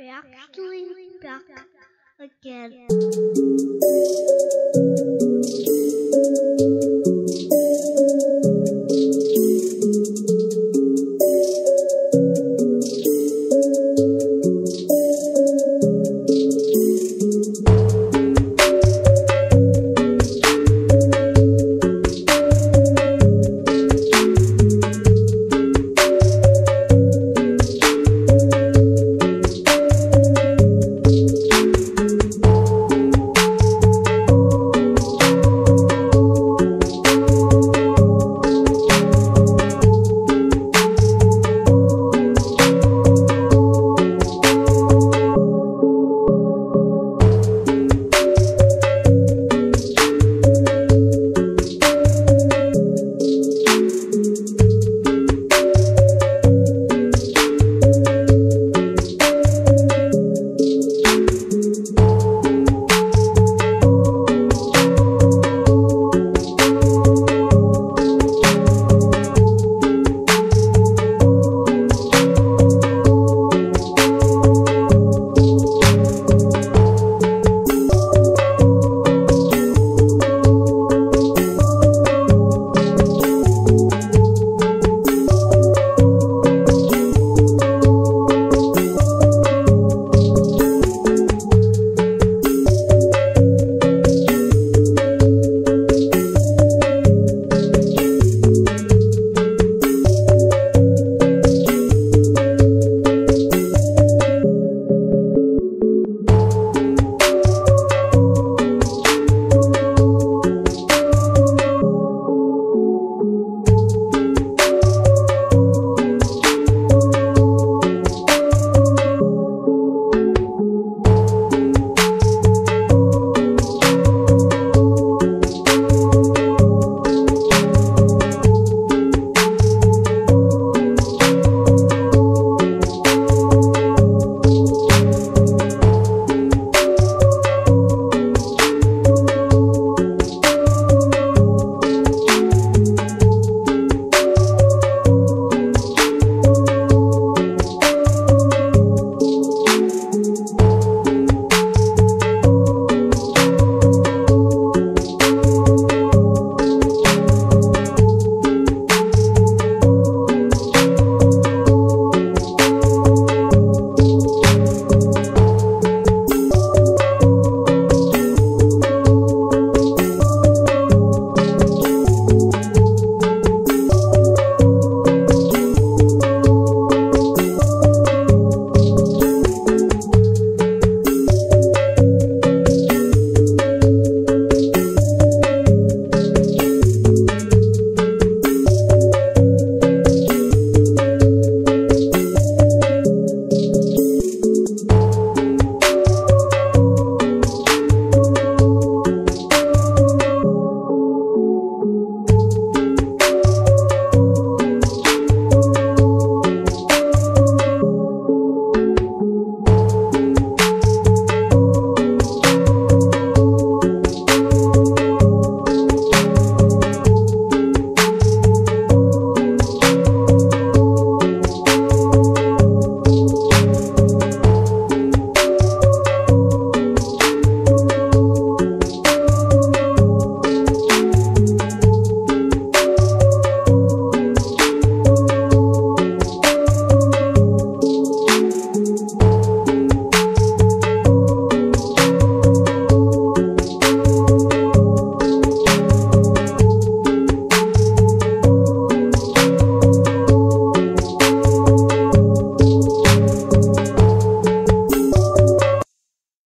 We're back again.